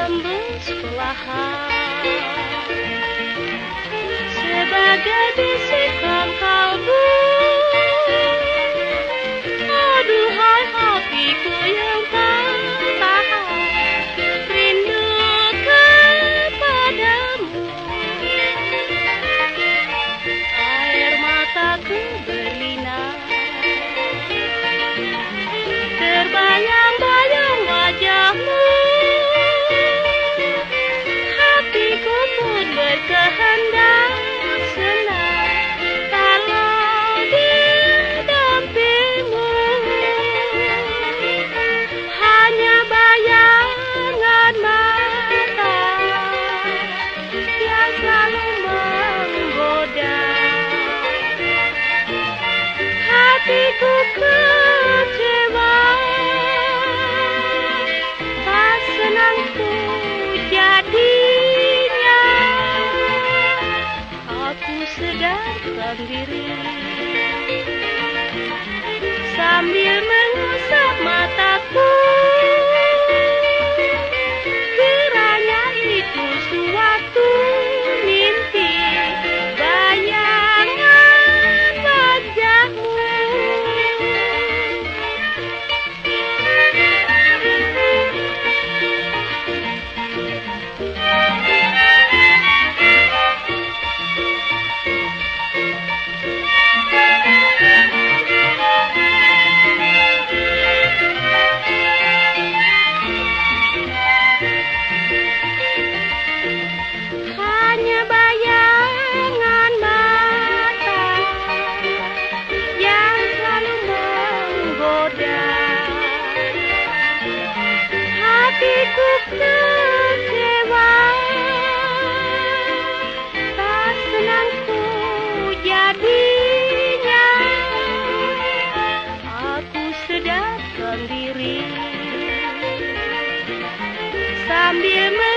hembus perlahan sebagai bisikan kalbu. Sandiri Sambil Hatiku Tak senangku jadinya Aku sedap sendiri Sambil